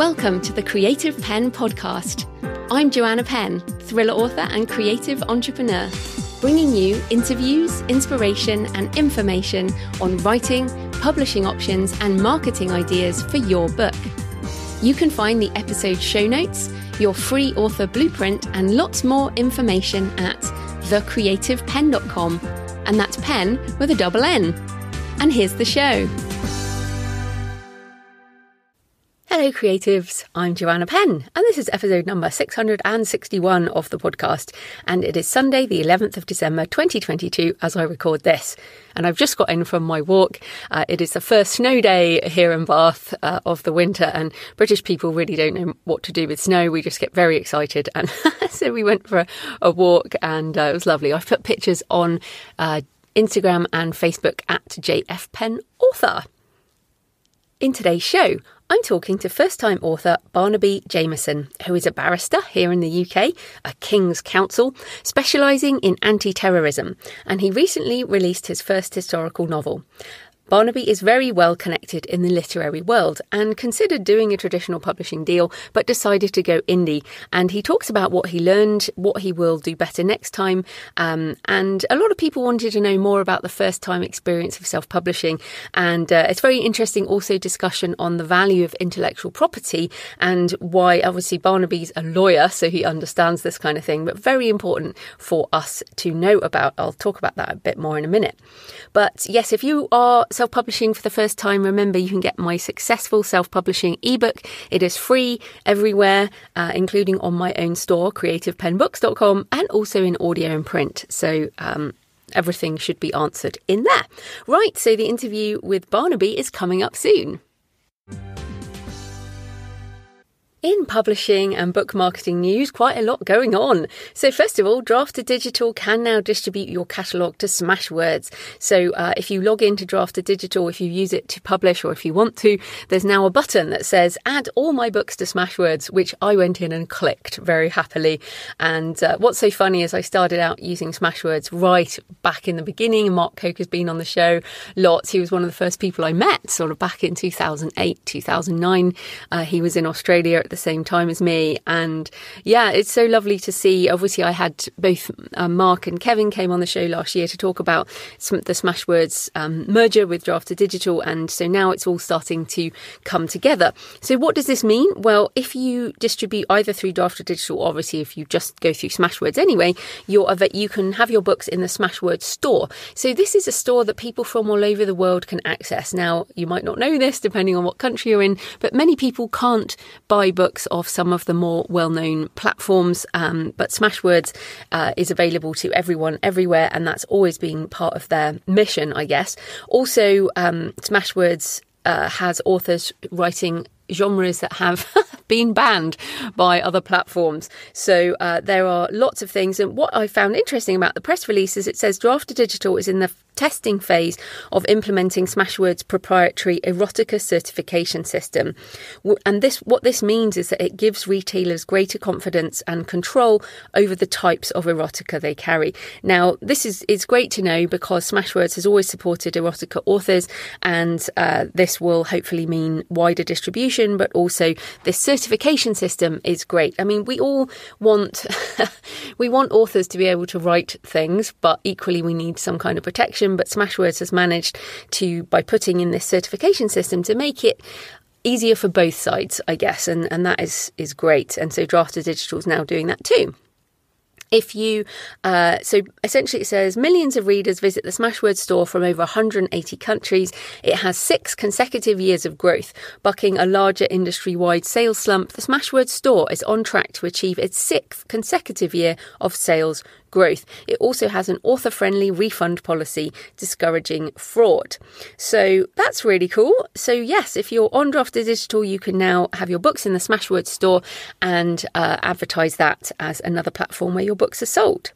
Welcome to the Creative Penn podcast. I'm Joanna Penn, thriller author and creative entrepreneur, bringing you interviews, inspiration, and information on writing, publishing options, and marketing ideas for your book. You can find the episode show notes, your free author blueprint, and lots more information at thecreativepenn.com. And that's pen with a double N. And here's the show. Hello, creatives. I'm Joanna Penn, and this is episode number 661 of the podcast. And it is Sunday, the 11th of December 2022, as I record this. And I've just got in from my walk. Uh, it is the first snow day here in Bath uh, of the winter, and British people really don't know what to do with snow. We just get very excited. And so we went for a, a walk, and uh, it was lovely. I've put pictures on uh, Instagram and Facebook at JF Penn Author. In today's show, I'm talking to first time author Barnaby Jameson, who is a barrister here in the UK, a King's Counsel, specialising in anti terrorism, and he recently released his first historical novel. Barnaby is very well connected in the literary world and considered doing a traditional publishing deal, but decided to go indie. And he talks about what he learned, what he will do better next time. Um, and a lot of people wanted to know more about the first time experience of self publishing. And uh, it's very interesting also discussion on the value of intellectual property and why, obviously, Barnaby's a lawyer, so he understands this kind of thing, but very important for us to know about. I'll talk about that a bit more in a minute. But yes, if you are self publishing for the first time, remember you can get my successful self publishing ebook. It is free everywhere, uh, including on my own store, creativepennbooks.com, and also in audio and print. So, um, everything should be answered in there. Right, so the interview with Barnaby is coming up soon. In publishing and book marketing news, quite a lot going on. So, first of all, Draft2Digital can now distribute your catalogue to Smashwords. So, uh, if you log into Draft2Digital, if you use it to publish or if you want to, there's now a button that says Add all my books to Smashwords, which I went in and clicked very happily. And uh, what's so funny is I started out using Smashwords right back in the beginning. Mark Coker has been on the show lots. He was one of the first people I met, sort of back in 2008, 2009. Uh, he was in Australia the same time as me. And yeah, it's so lovely to see. Obviously, I had both uh, Mark and Kevin came on the show last year to talk about the Smashwords um, merger with Draft2Digital. And so now it's all starting to come together. So, what does this mean? Well, if you distribute either through Draft2Digital, obviously, if you just go through Smashwords anyway, you're, you can have your books in the Smashwords store. So, this is a store that people from all over the world can access. Now, you might not know this depending on what country you're in, but many people can't buy books of some of the more well known platforms. Um, but Smashwords uh, is available to everyone everywhere, and that's always been part of their mission, I guess. Also, um, Smashwords uh, has authors writing genres that have been banned by other platforms. So uh, there are lots of things. And what I found interesting about the press release is it says Draft2Digital is in the testing phase of implementing Smashwords' proprietary erotica certification system. And this what this means is that it gives retailers greater confidence and control over the types of erotica they carry. Now, this is is great to know because Smashwords has always supported erotica authors, and uh, this will hopefully mean wider distribution, but also this certification system is great. I mean, we all want we want authors to be able to write things, but equally we need some kind of protection but Smashwords has managed to, by putting in this certification system, to make it easier for both sides, I guess, and, and that is is great. And so Draft2Digital is now doing that too. If you, uh, so essentially it says millions of readers visit the Smashwords store from over 180 countries. It has six consecutive years of growth, bucking a larger industry wide sales slump. The Smashwords store is on track to achieve its sixth consecutive year of sales growth. It also has an author friendly refund policy discouraging fraud. So that's really cool. So, yes, if you're on Draft2Digital, you can now have your books in the Smashwords store and uh, advertise that as another platform where your books are sold.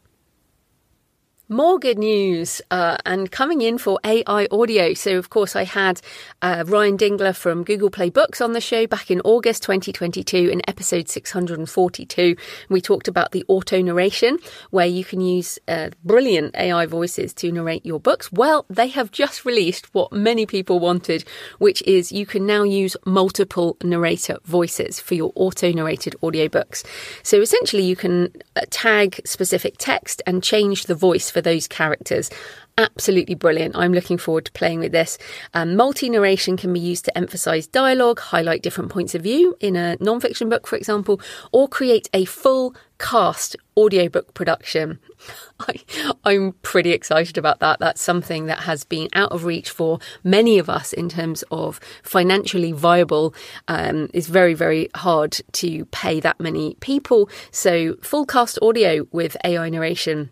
More good news uh, and coming in for AI audio. So, of course, I had uh, Ryan Dingler from Google Play Books on the show back in August 2022 in episode 642. We talked about the auto narration, where you can use uh, brilliant AI voices to narrate your books. Well, they have just released what many people wanted, which is you can now use multiple narrator voices for your auto narrated audiobooks. So, essentially, you can uh, tag specific text and change the voice for those characters. Absolutely brilliant. I'm looking forward to playing with this. Um, Multi narration can be used to emphasize dialogue, highlight different points of view in a non-fiction book, for example, or create a full cast audiobook production. I, am pretty excited about that. That's something that has been out of reach for many of us in terms of financially viable. Um, it's very, very hard to pay that many people. So, full cast audio with AI narration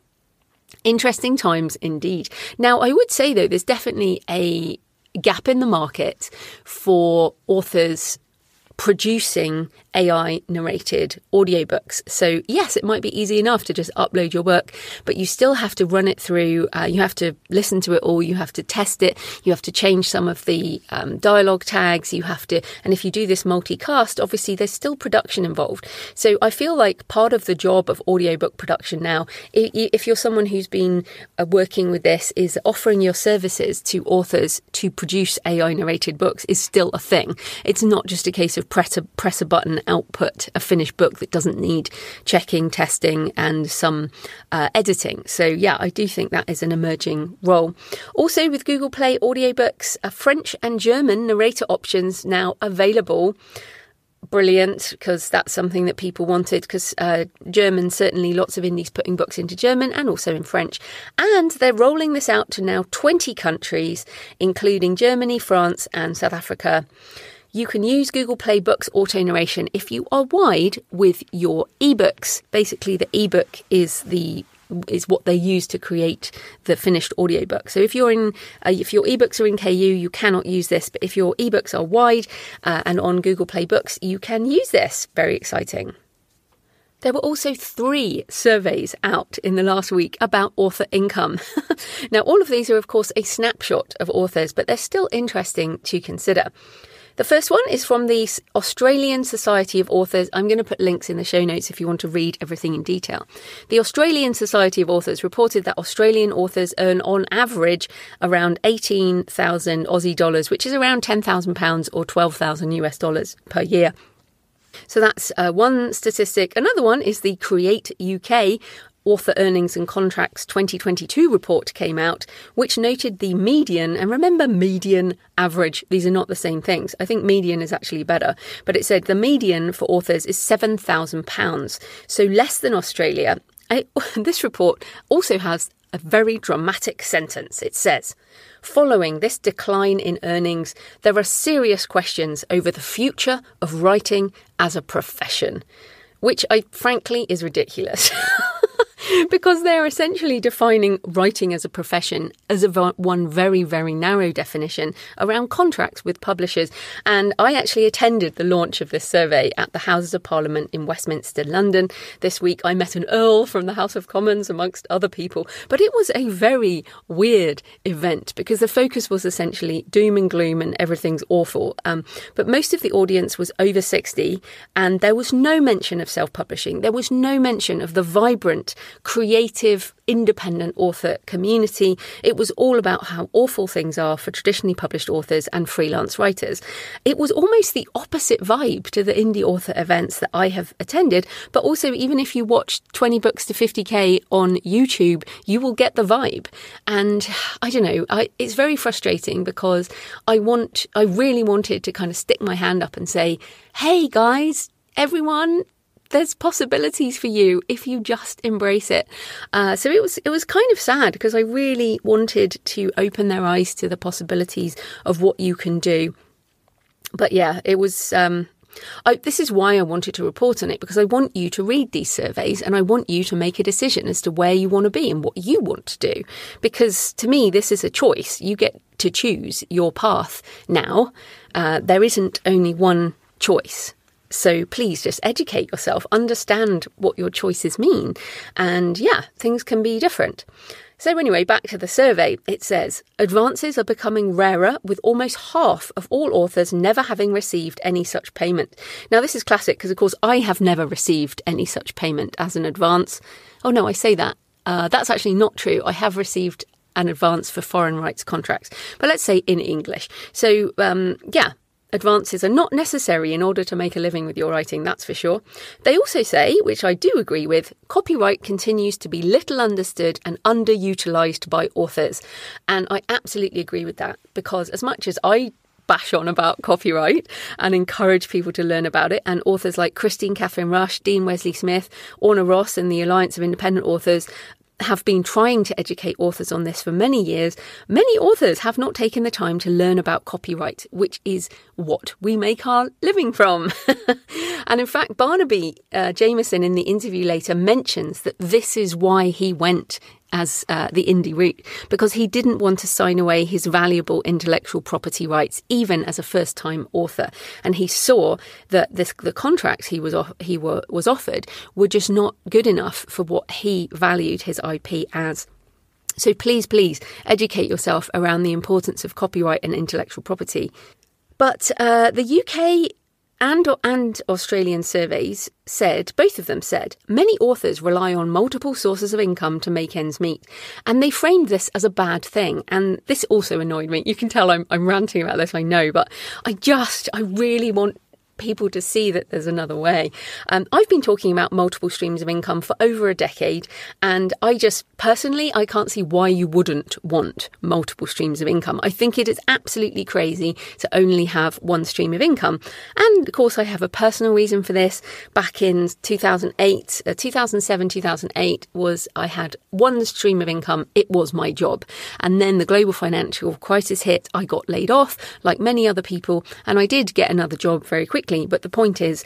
Interesting times indeed. Now, I would say though, there's definitely a gap in the market for authors producing AI narrated audiobooks. So, yes, it might be easy enough to just upload your work, but you still have to run it through. Uh, you have to listen to it all. You have to test it. You have to change some of the um, dialogue tags. You have to, and if you do this multicast, obviously there's still production involved. So, I feel like part of the job of audiobook production now, if you're someone who's been uh, working with this, is offering your services to authors to produce AI narrated books is still a thing. It's not just a case of press a, press a button output a finished book that doesn't need checking, testing, and some uh, editing. So, yeah, I do think that is an emerging role. Also, with Google Play audiobooks, uh, French and German narrator options now available brilliant because that's something that people wanted because uh, German certainly lots of indies putting books into German and also in French and they're rolling this out to now 20 countries including Germany, France and South Africa. You can use Google Play Books auto narration if you are wide with your ebooks. Basically, the ebook is the is what they use to create the finished audiobook. So if you're in, uh, if your ebooks are in KU, you cannot use this. But if your ebooks are wide uh, and on Google Play Books, you can use this. Very exciting. There were also three surveys out in the last week about author income. now, all of these are, of course, a snapshot of authors, but they're still interesting to consider. The first one is from the Australian Society of Authors. I'm going to put links in the show notes if you want to read everything in detail. The Australian Society of Authors reported that Australian authors earn on average around 18,000 Aussie dollars, which is around 10,000 pounds or 12,000 US dollars per year. So that's uh, one statistic. Another one is the CREATe UK Author Earnings and Contracts 2022 report came out, which noted the median, and remember median, average, these are not the same things. I think median is actually better, but it said the median for authors is £7,000, so less than Australia. I, this report also has a very dramatic sentence. It says, Following this decline in earnings, there are serious questions over the future of writing as a profession, which I frankly is ridiculous. because they're essentially defining writing as a profession as a one very, very narrow definition around contracts with publishers. And I actually attended the launch of this survey at the Houses of Parliament in Westminster, London. This week I met an Earl from the House of Commons, amongst other people. But it was a very weird event because the focus was essentially doom and gloom and everything's awful. Um, but most of the audience was over 60, and there was no mention of self publishing. There was no mention of the vibrant creative, independent author community. It was all about how awful things are for traditionally published authors and freelance writers. It was almost the opposite vibe to the indie author events that I have attended, but also, even if you watch 20 books to 50k on YouTube, you will get the vibe. And I don't know, I, it's very frustrating because I want, I really wanted to kind of stick my hand up and say, hey guys, everyone, there's possibilities for you if you just embrace it. Uh, so it was it was kind of sad because I really wanted to open their eyes to the possibilities of what you can do. But yeah, it was. Um, I, this is why I wanted to report on it because I want you to read these surveys and I want you to make a decision as to where you want to be and what you want to do. Because to me, this is a choice. You get to choose your path now. Uh, there isn't only one choice. So please just educate yourself, understand what your choices mean. And yeah, things can be different. So, anyway, back to the survey. It says advances are becoming rarer, with almost half of all authors never having received any such payment. Now, this is classic because, of course, I have never received any such payment as an advance. Oh, no, I say that. Uh, that's actually not true. I have received an advance for foreign rights contracts, but let's say in English. So, um, yeah, advances are not necessary in order to make a living with your writing, that's for sure. They also say, which I do agree with, copyright continues to be little understood and underutilized by authors. And I absolutely agree with that because as much as I bash on about copyright and encourage people to learn about it. And authors like Kristine Kathryn Rusch, Dean Wesley Smith, Orna Ross, and the Alliance of Independent Authors have been trying to educate authors on this for many years, many authors have not taken the time to learn about copyright, which is what we make our living from. and in fact, Barnaby uh, Jameson in the interview later mentions that this is why he went as uh, the indie route because he didn't want to sign away his valuable intellectual property rights, even as a first-time author. And he saw that this, the contracts he was he were, was offered were just not good enough for what he valued his IP as. So please, please educate yourself around the importance of copyright and intellectual property. But uh, the UK and, and Australian surveys said, both of them said, many authors rely on multiple sources of income to make ends meet. And they framed this as a bad thing. And this also annoyed me. You can tell I'm, I'm ranting about this, I know, but I just, I really want people to see that there's another way. Um, I've been talking about multiple streams of income for over a decade, and I just personally I can't see why you wouldn't want multiple streams of income. I think it is absolutely crazy to only have one stream of income, and of course I have a personal reason for this. Back in 2008, uh, 2007, 2008 was I had one stream of income. It was my job, and then the global financial crisis hit. I got laid off, like many other people, and I did get another job very quickly quickly. But the point is,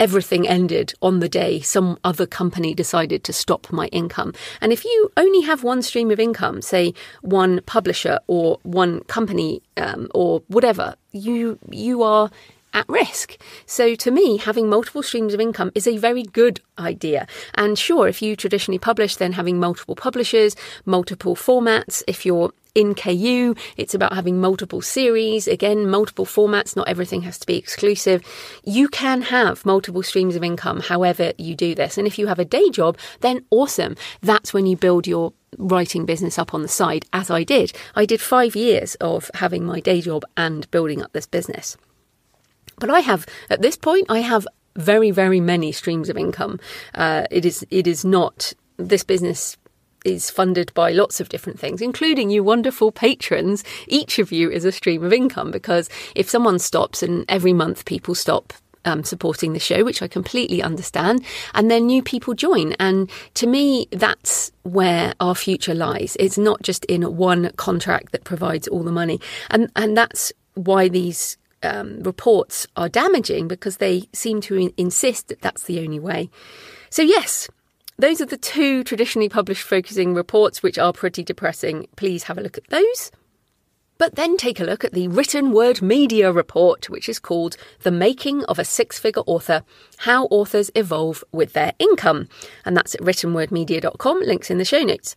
everything ended on the day some other company decided to stop my income. And if you only have one stream of income, say one publisher or one company um, or whatever, you you are at risk. So to me, having multiple streams of income is a very good idea. And sure, if you traditionally publish, then having multiple publishers, multiple formats, if you're in KU. It's about having multiple series, again, multiple formats. Not everything has to be exclusive. You can have multiple streams of income however you do this. And if you have a day job, then awesome. That's when you build your writing business up on the side, as I did. I did five years of having my day job and building up this business. But I have, at this point, I have very, very many streams of income. Uh, it is, it is not this business is funded by lots of different things, including you wonderful patrons. Each of you is a stream of income because if someone stops and every month people stop um, supporting the show, which I completely understand, and then new people join. And to me, that's where our future lies. It's not just in one contract that provides all the money, and and that's why these um, reports are damaging because they seem to insist that that's the only way. So yes, those are the two traditionally published focusing reports, which are pretty depressing. Please have a look at those. But then take a look at the written word media report, which is called The Making of a Six Figure Author How Authors Evolve with Their Income. And that's at writtenwordmedia.com, links in the show notes.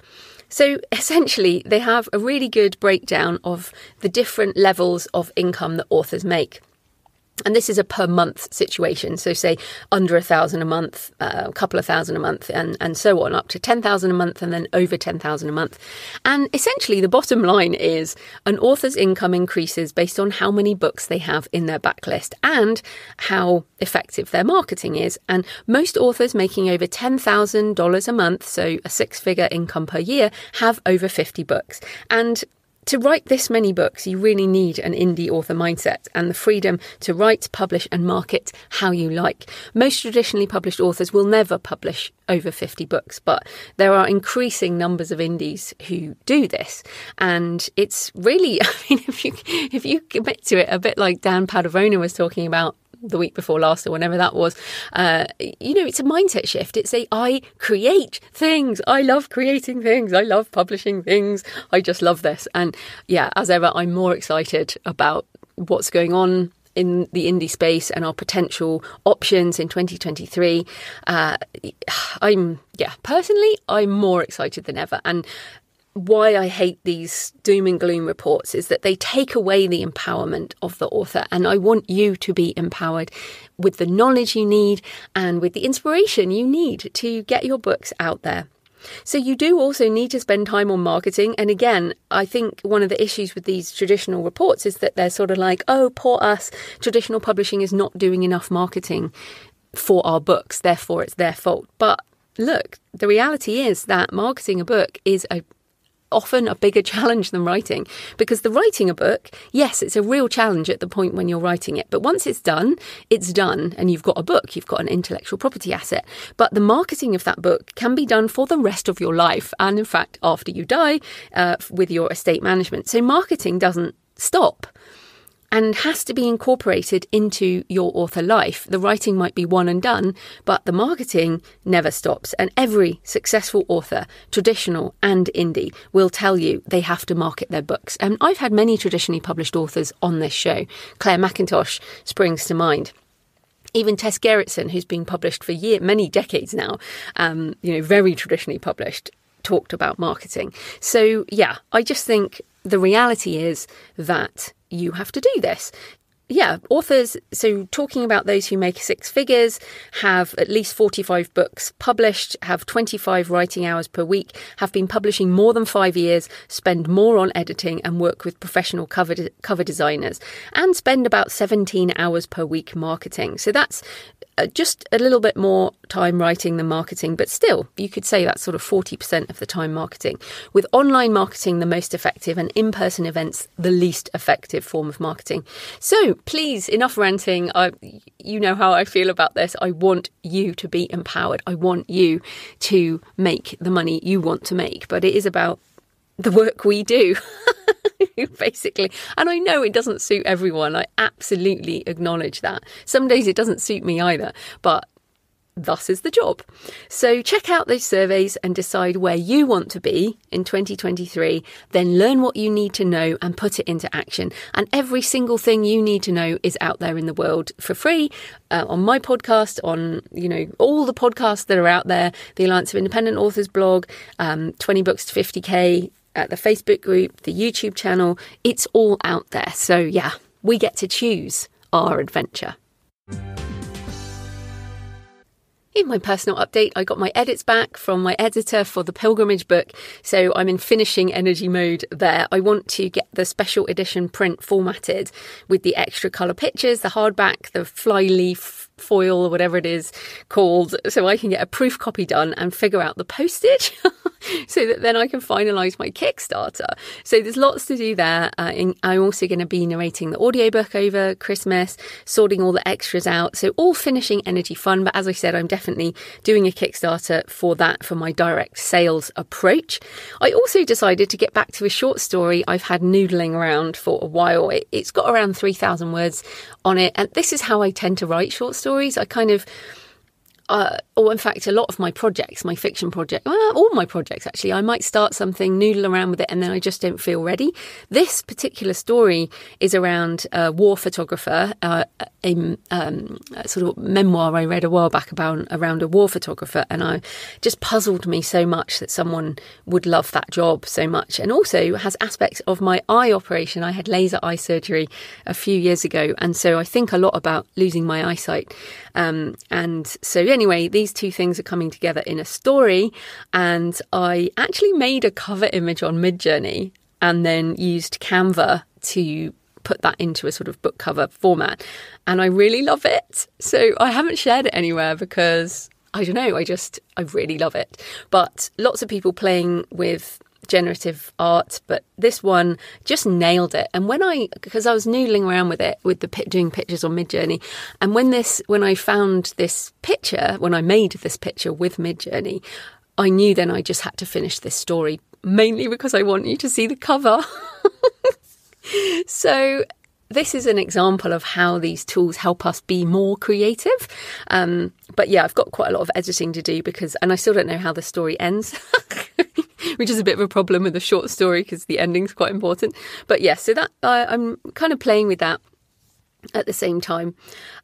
So essentially, they have a really good breakdown of the different levels of income that authors make and this is a per month situation. So, say under a thousand a month, uh, a couple of thousand a month, and, and so on, up to 10,000 a month, and then over 10,000 a month. And essentially, the bottom line is an author's income increases based on how many books they have in their backlist and how effective their marketing is. And most authors making over $10,000 a month, so a six figure income per year, have over 50 books. And to write this many books, you really need an indie author mindset and the freedom to write, publish, and market how you like. Most traditionally published authors will never publish over 50 books, but there are increasing numbers of indies who do this. And it's really, I mean, if you, if you commit to it, a bit like Dan Padavona was talking about the week before last or whenever that was. Uh, you know, it's a mindset shift. It's a I create things. I love creating things. I love publishing things. I just love this. And yeah, as ever, I'm more excited about what's going on in the indie space and our potential options in 2023. Uh, I'm, yeah, personally, I'm more excited than ever. And why I hate these doom and gloom reports is that they take away the empowerment of the author. And I want you to be empowered with the knowledge you need and with the inspiration you need to get your books out there. So you do also need to spend time on marketing. And again, I think one of the issues with these traditional reports is that they're sort of like, oh, poor us, traditional publishing is not doing enough marketing for our books, therefore it's their fault. But look, the reality is that marketing a book is a often a bigger challenge than writing because the writing a book, yes, it's a real challenge at the point when you're writing it. But once it's done, it's done and you've got a book, you've got an intellectual property asset. But the marketing of that book can be done for the rest of your life and, in fact, after you die uh, with your estate management. So marketing doesn't stop and has to be incorporated into your author life. The writing might be one and done, but the marketing never stops. And every successful author, traditional and indie, will tell you they have to market their books. And I've had many traditionally published authors on this show. Clare Mackintosh springs to mind even Tess Gerritsen, who's been published for year, many decades now, um, you know, very traditionally published, talked about marketing. So yeah, I just think the reality is that you have to do this. Yeah, authors, so talking about those who make six figures, have at least 45 books published, have 25 writing hours per week, have been publishing more than five years, spend more on editing and work with professional cover, de- cover designers, and spend about 17 hours per week marketing. So that's uh, just a little bit more time writing than marketing, but still, you could say that's sort of 40% of the time marketing. With online marketing the most effective and in person events the least effective form of marketing. So please, enough ranting. I, you know how I feel about this. I want you to be empowered. I want you to make the money you want to make, but it is about the work we do. basically. And I know it doesn't suit everyone. I absolutely acknowledge that. Some days it doesn't suit me either, but thus is the job. So check out those surveys and decide where you want to be in 2023. Then learn what you need to know and put it into action. And every single thing you need to know is out there in the world for free uh, on my podcast, on you know all the podcasts that are out there, the Alliance of Independent Authors blog, um, 20 books to 50k at the Facebook group, the YouTube channel. It's all out there. So, yeah, we get to choose our adventure. In my personal update, I got my edits back from my editor for the pilgrimage book, so I'm in finishing energy mode there. I want to get the special edition print formatted with the extra colour pictures, the hardback, the flyleaf foil or whatever it is called so I can get a proof copy done and figure out the postage so that then I can finalize my Kickstarter. So there's lots to do there. Uh, I'm also going to be narrating the audiobook over Christmas, sorting all the extras out. So all finishing energy fun. But as I said, I'm definitely doing a Kickstarter for that for my direct sales approach. I also decided to get back to a short story I've had noodling around for a while. It, it's got around 3,000 words on it. And this is how I tend to write short stories. I kind of uh, or in fact, a lot of my projects, my fiction project, well, all my projects actually, I might start something, noodle around with it, and then I just don't feel ready. This particular story is around a war photographer, uh, a, um, a, sort of memoir I read a while back about around a war photographer, and I just puzzled me so much that someone would love that job so much, and also has aspects of my eye operation. I had laser eye surgery a few years ago, and so I think a lot about losing my eyesight, um, and so anyway, these two things are coming together in a story. And I actually made a cover image on Midjourney and then used Canva to put that into a sort of book cover format. And I really love it. So I haven't shared it anywhere because I don't know, I just, I really love it. But lots of people playing with generative art, but this one just nailed it. And when I, because I was noodling around with it, with the doing pictures on Midjourney, and when this, when I found this picture, when I made this picture with Midjourney, I knew then I just had to finish this story, mainly because I want you to see the cover. so this is an example of how these tools help us be more creative. Um, but yeah, I've got quite a lot of editing to do because, and I still don't know how the story ends. which is a bit of a problem with a short story because the ending's quite important. But yes, yeah, so that I'm kind of playing with that. at the same time.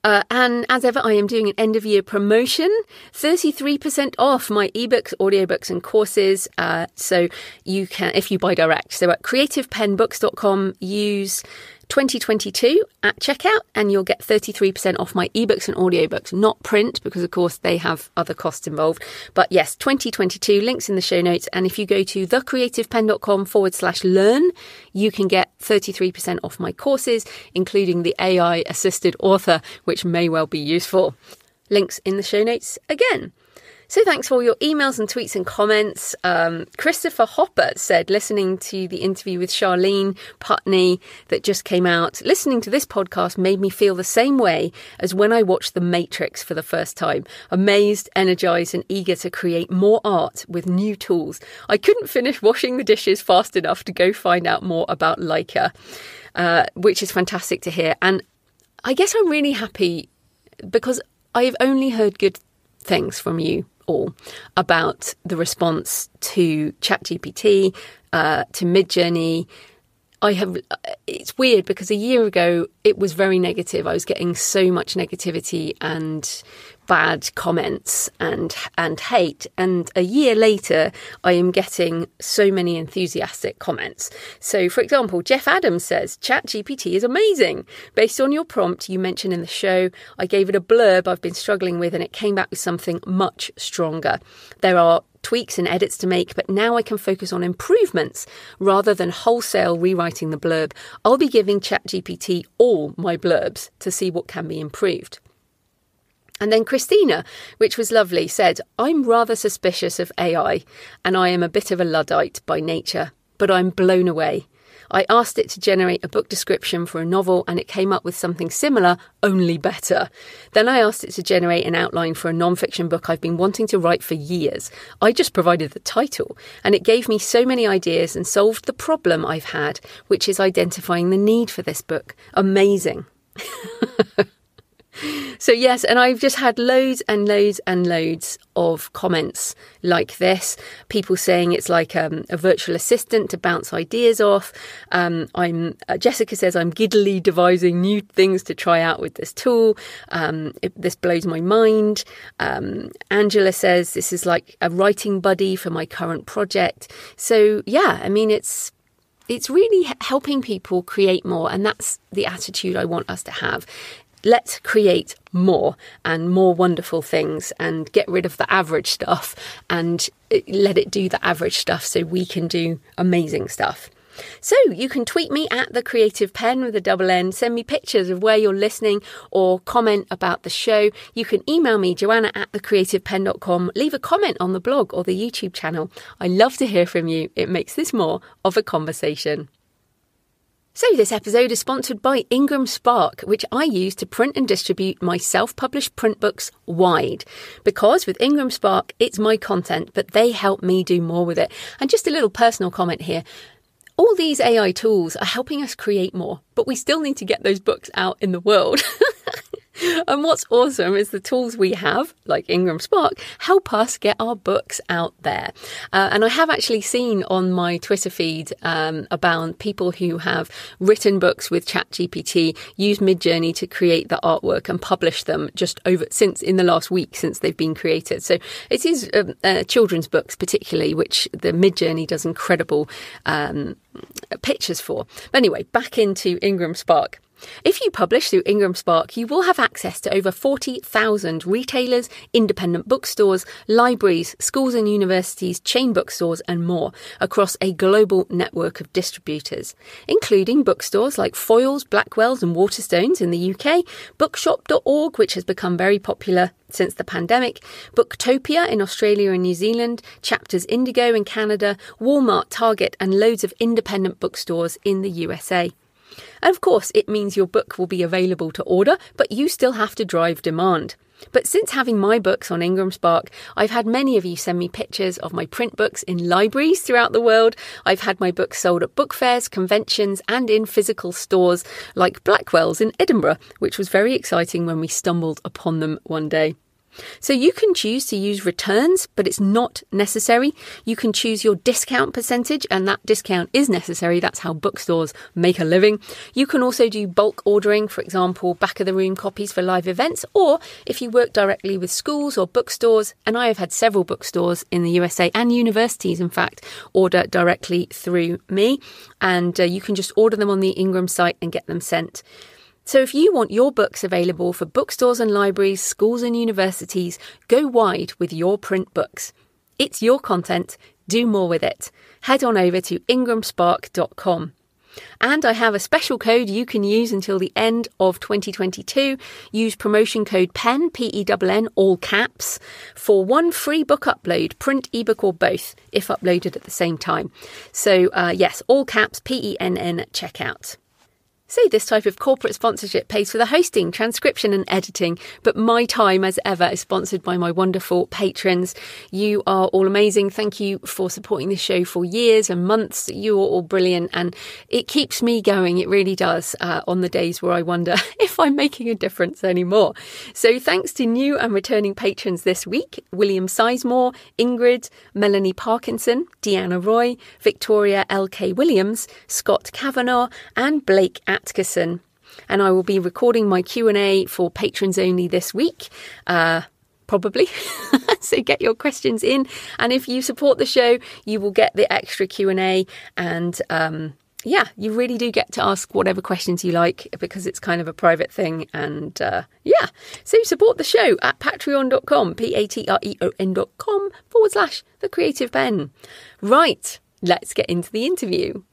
Uh, and as ever, I am doing an end of year promotion 33% off my ebooks, audiobooks, and courses. Uh, so you can, if you buy direct, so at creativepennbooks.com, use 2022 at checkout and you'll get 33% off my ebooks and audiobooks, not print because of course they have other costs involved. But yes, 2022 links in the show notes. And if you go to thecreativepenn.com forward slash learn, you can get 33% off my courses, including the AI assisted author, which may well be useful. Links in the show notes again. So thanks for all your emails and tweets and comments. Um, Christopher Hopper said, listening to the interview with Charlene Putney that just came out, listening to this podcast made me feel the same way as when I watched The Matrix for the first time. Amazed, energized, and eager to create more art with new tools. I couldn't finish washing the dishes fast enough to go find out more about Laika, uh, which is fantastic to hear. And I guess I'm really happy because I've only heard good things from you all about the response to ChatGPT, uh, to Midjourney. I have. It's weird because a year ago it was very negative. I was getting so much negativity and bad comments and and hate and a year later I am getting so many enthusiastic comments. So for example, Jeff Adams says ChatGPT is amazing. Based on your prompt you mentioned in the show, I gave it a blurb I've been struggling with and it came back with something much stronger. There are tweaks and edits to make, but now I can focus on improvements rather than wholesale rewriting the blurb. I'll be giving ChatGPT all my blurbs to see what can be improved. And then Christina, which was lovely, said, I'm rather suspicious of AI and I am a bit of a Luddite by nature, but I'm blown away. I asked it to generate a book description for a novel and it came up with something similar, only better. Then I asked it to generate an outline for a non-fiction book I've been wanting to write for years. I just provided the title and it gave me so many ideas and solved the problem I've had, which is identifying the need for this book. Amazing. So, yes, and I've just had loads and loads and loads of comments like this. People saying it's like um, a virtual assistant to bounce ideas off. Um, I'm uh, Jessica says I'm giddily devising new things to try out with this tool. Um, it, this blows my mind. Um, Angela says this is like a writing buddy for my current project. So, yeah, I mean, it's it's really helping people create more and that's the attitude i want us to have let's create more and more wonderful things and get rid of the average stuff and uh, let it do the average stuff so we can do amazing stuff. So you can tweet me at the creative pen with a double N, send me pictures of where you're listening or comment about the show. You can email me, joanna at thecreativepenn.com, leave a comment on the blog or the YouTube channel. I love to hear from you. It makes this more of a conversation. So, this episode is sponsored by Ingram Spark, which I use to print and distribute my self published print books wide. Because with Ingram Spark, it's my content, but they help me do more with it. And just a little personal comment here all these AI tools are helping us create more, but we still need to get those books out in the world. and what's awesome is the tools we have, like Ingram Spark, help us get our books out there. Uh, and I have actually seen on my Twitter feed um, about people who have written books with ChatGPT, use Midjourney to create the artwork and publish them just over since in the last week since they've been created. So it is um, uh, children's books, particularly, which the Midjourney does incredible um, pictures for. But anyway, back into Ingram Spark. If you publish through Ingram Spark, you will have access to over 40,000 retailers, independent bookstores, libraries, schools and universities, chain bookstores, and more across a global network of distributors, including bookstores like Foyles, Blackwell's, and Waterstones in the UK, bookshop.org, which has become very popular since the pandemic, Booktopia in Australia and New Zealand, Chapters Indigo in Canada, Walmart, Target, and loads of independent bookstores in the USA. And of course, it means your book will be available to order, but you still have to drive demand. But since having my books on Ingram Spark, I've had many of you send me pictures of my print books in libraries throughout the world. I've had my books sold at book fairs, conventions, and in physical stores like Blackwell's in Edinburgh, which was very exciting when we stumbled upon them one day. So you can choose to use returns, but it's not necessary. You can choose your discount percentage, and that discount is necessary. That's how bookstores make a living. You can also do bulk ordering, for example, back of the room copies for live events, or if you work directly with schools or bookstores, and I have had several bookstores in the USA and universities, in fact, order directly through me, and uh, you can just order them on the Ingram site and get them sent. So, if you want your books available for bookstores and libraries, schools and universities, go wide with your print books. It's your content, do more with it. Head on over to ingramspark.com. And I have a special code you can use until the end of 2022. Use promotion code PENN, P E N N, all caps, for one free book upload, print, ebook, or both, if uploaded at the same time. So, uh, yes, all caps, P E N N, checkout. See, this type of corporate sponsorship pays for the hosting, transcription, and editing, but my time, as ever, is sponsored by my wonderful patrons. You are all amazing. Thank you for supporting this show for years and months. You are all brilliant, and it keeps me going. It really does uh, on the days where I wonder if I'm making a difference anymore. So, thanks to new and returning patrons this week William Sizemore, Ingrid, Melanie Parkinson, Deanna Roy, Victoria L.K. Williams, Scott Kavanagh, and Blake Atkinson. And I will be recording my Q&A for patrons only this week. Uh, probably. so get your questions in, and if you support the show, you will get the extra Q and A. And um, yeah, you really do get to ask whatever questions you like because it's kind of a private thing. And uh, yeah, so support the show at patreon.com, p a t r e o n.com forward slash the Creative Penn. Right, let's get into the interview.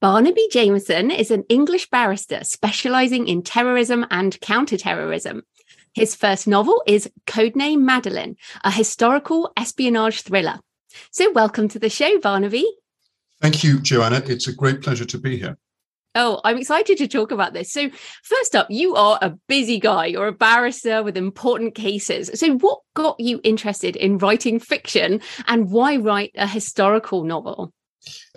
Barnaby Jameson is an English barrister specialising in terrorism and counterterrorism. His first novel is Codename Madeleine, a historical espionage thriller. So, welcome to the show, Barnaby. Thank you, Joanna. It's a great pleasure to be here. Oh, I'm excited to talk about this. So, first up, you are a busy guy. You're a barrister with important cases. So, what got you interested in writing fiction and why write a historical novel?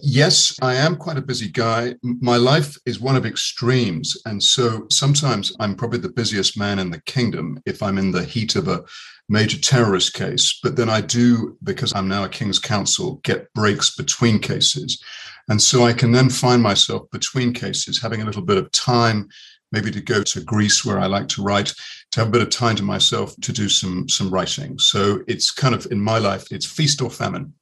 Yes, I am quite a busy guy. My life is one of extremes. And so sometimes I'm probably the busiest man in the kingdom if I'm in the heat of a major terrorist case. But then I do, because I'm now a King's Counsel, get breaks between cases. And so I can then find myself between cases having a little bit of time, maybe to go to Greece where I like to write, to have a bit of time to myself to do some some writing. So it's kind of in my life, it's feast or famine.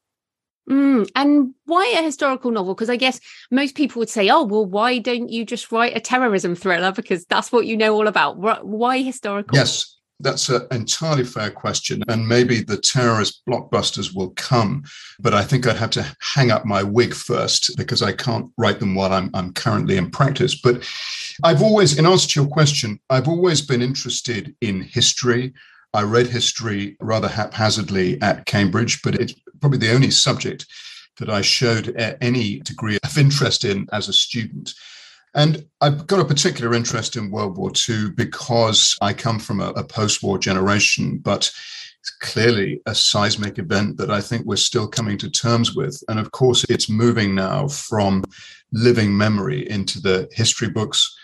Mm, and why a historical novel? Because I guess most people would say, oh, well, why don't you just write a terrorism thriller? Because that's what you know all about. Why historical? Yes, that's an entirely fair question. And maybe the terrorist blockbusters will come, but I think I'd have to hang up my wig first because I can't write them while I'm, I'm currently in practice. But I've always, in answer to your question, I've always been interested in history. I read history rather haphazardly at Cambridge, but it's probably the only subject that I showed any degree of interest in as a student. And I've got a particular interest in World War II because I come from a, a post war generation, but it's clearly a seismic event that I think we're still coming to terms with. And of course, it's moving now from living memory into the history books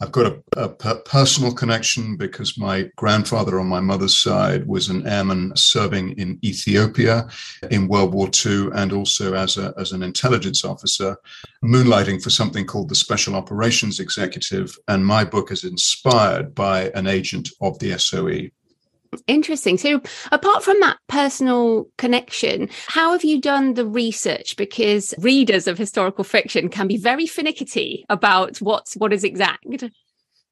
I've got a, a, personal connection because my grandfather on my mother's side was an airman serving in Ethiopia in World War II and also as, a, as an intelligence officer, moonlighting for something called the Special Operations Executive. And my book is inspired by an agent of the SOE. Interesting. So, apart from that personal connection, how have you done the research? Because readers of historical fiction can be very finicky about what's what is exact.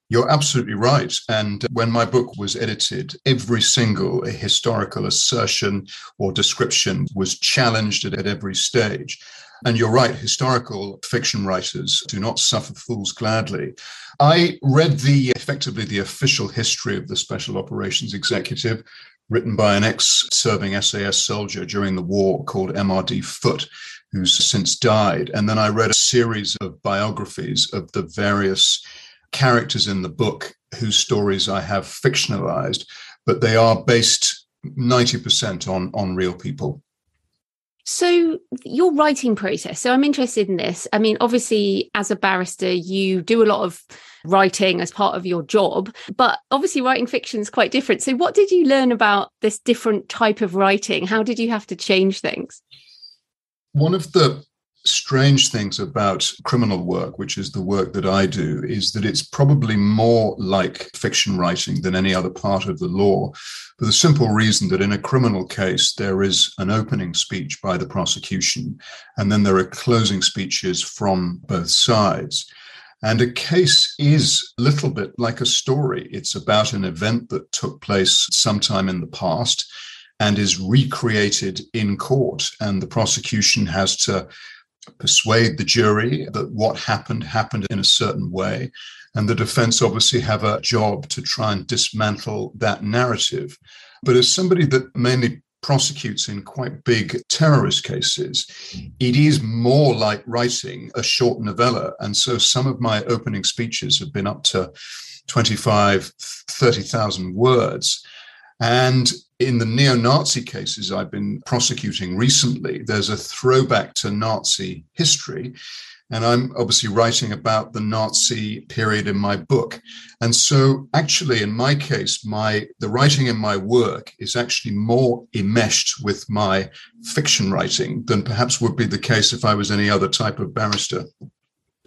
You're absolutely right. And when my book was edited, every single historical assertion or description was challenged at, every stage. And you're right, historical fiction writers do not suffer fools gladly. I read the effectively the official history of the Special Operations Executive, written by an ex serving SAS soldier during the war called MRD Foot, who's since died. And then I read a series of biographies of the various characters in the book whose stories I have fictionalized, but they are based 90% on, on real people. So, your writing process. So, I'm interested in this. I mean, obviously, as a barrister, you do a lot of writing as part of your job, but obviously, writing fiction is quite different. So, what did you learn about this different type of writing? How did you have to change things? One of the strange things about criminal work, which is the work that I do, is that it's probably more like fiction writing than any other part of the law, for the simple reason that in a criminal case, there is an opening speech by the prosecution, and then there are closing speeches from both sides. And a case is a little bit like a story. It's about an event that took place sometime in the past and is recreated in court. And the prosecution has to persuade the jury that what happened happened in a certain way. And the defense obviously have a job to try and dismantle that narrative. But as somebody that mainly prosecutes in quite big terrorist cases, it is more like writing a short novella. And so some of my opening speeches have been up to 25, 30,000 words. And in the neo Nazi cases I've been prosecuting recently, there's a throwback to Nazi history. And I'm obviously writing about the Nazi period in my book. And so actually in my case, my the writing in my work is actually more enmeshed with my fiction writing than perhaps would be the case if I was any other type of barrister.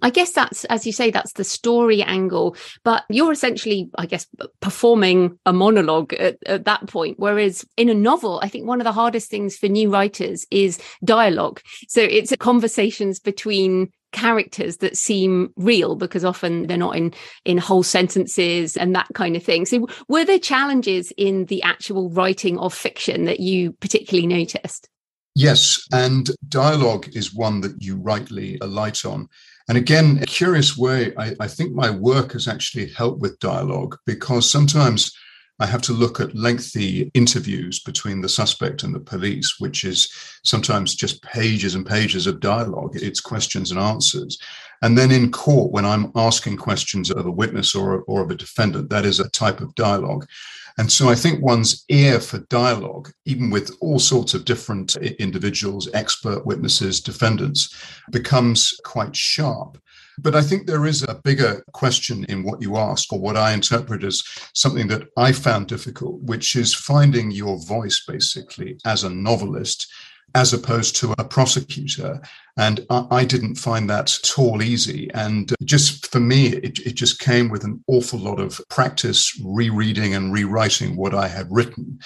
I guess that's, as you say, that's the story angle, but you're essentially, I guess, performing a monologue at, at, that point. Whereas in a novel, I think one of the hardest things for new writers is dialogue. So it's conversations between characters that seem real because often they're not in in whole sentences and that kind of thing so were there challenges in the actual writing of fiction that you particularly noticed yes and dialogue is one that you rightly alight on and again, a curious way, I, I, think my work has actually helped with dialogue because sometimes I have to look at lengthy interviews between the suspect and the police, which is sometimes just pages and pages of dialogue. It's questions and answers. And then in court, when I'm asking questions of a witness or, or of a defendant, that is a type of dialogue. And so I think one's ear for dialogue, even with all sorts of different individuals, expert witnesses, defendants, becomes quite sharp. But I think there is a bigger question in what you ask, or what I interpret as something that I found difficult, which is finding your voice basically as a novelist as opposed to a prosecutor. And I, I, didn't find that at all easy. And just for me, it, it just came with an awful lot of practice, rereading and rewriting what I had written.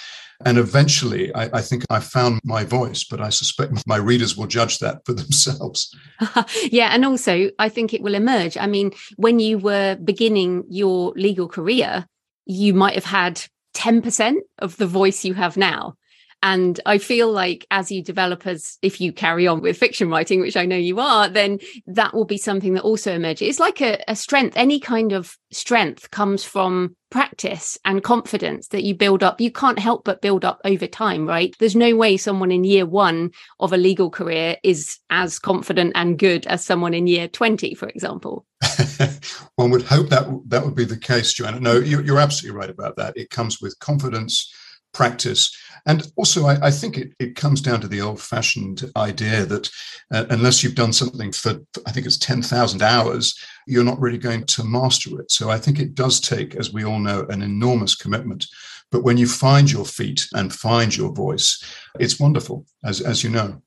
And eventually, I, I, think I found my voice, but I suspect my readers will judge that for themselves. yeah. And also, I think it will emerge. I mean, when you were beginning your legal career, you might have had 10% of the voice you have now. And I feel like as you develop as if you carry on with fiction writing, which I know you are, then that will be something that also emerges. It's like a, a strength. Any kind of strength comes from practice and confidence that you build up. You can't help but build up over time, right? There's no way someone in year one of a legal career is as confident and good as someone in year 20, for example. One would hope that that would be the case, Joanna. No, you're, you're absolutely right about that. It comes with confidence, practice, and also, I, I think it, it comes down to the old fashioned idea that uh, unless you've done something for, I think it's 10,000 hours, you're not really going to master it. So I think it does take, as we all know, an enormous commitment. But when you find your feet and find your voice, it's wonderful, as, as you know.